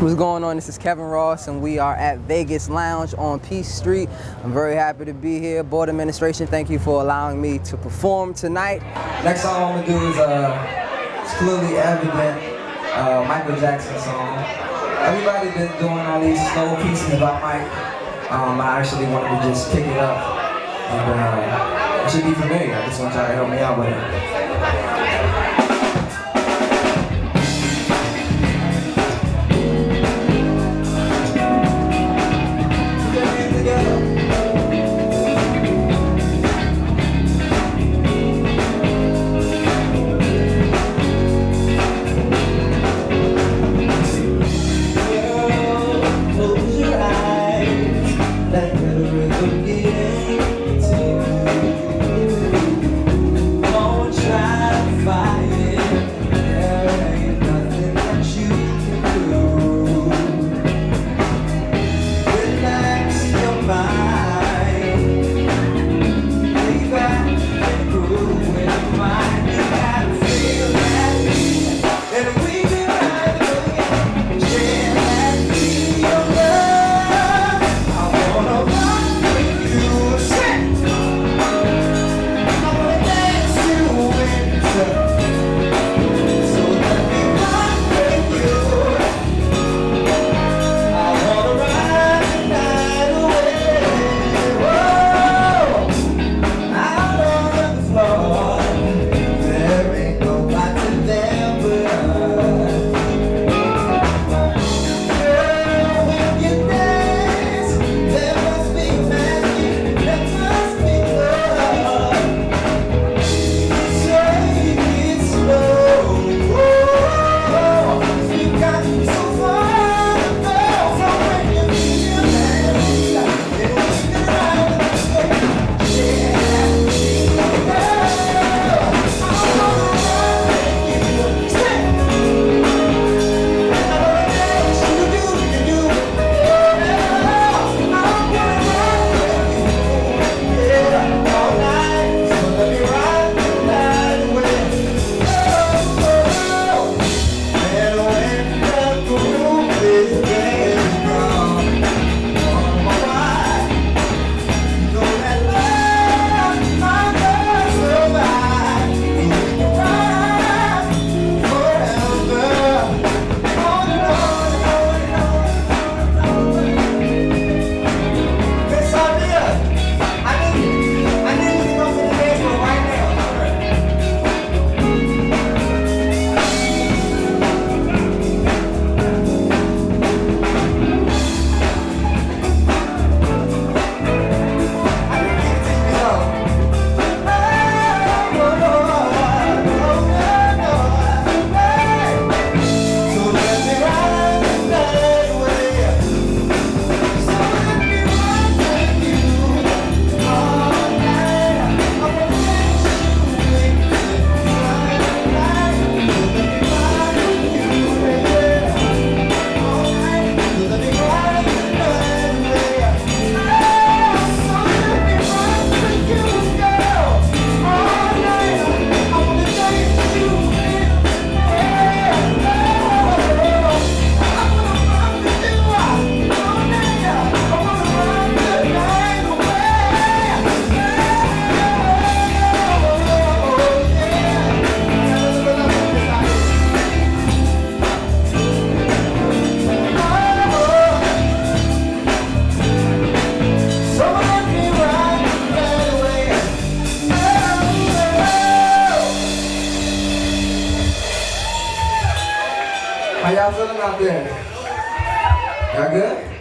What's going on? This is Kevin Ross, and we are at Vegas Lounge on P Street. I'm very happy to be here. Board administration, thank you for allowing me to perform tonight. Next song I'm gonna do is, uh, clearly evident, uh, Michael Jackson song. Everybody been doing all these slow pieces about Mike. Um, I actually wanted to just pick it up. And, uh, it should be familiar. I just want y'all to help me out with it. Y'all feeling out there? Y'all good?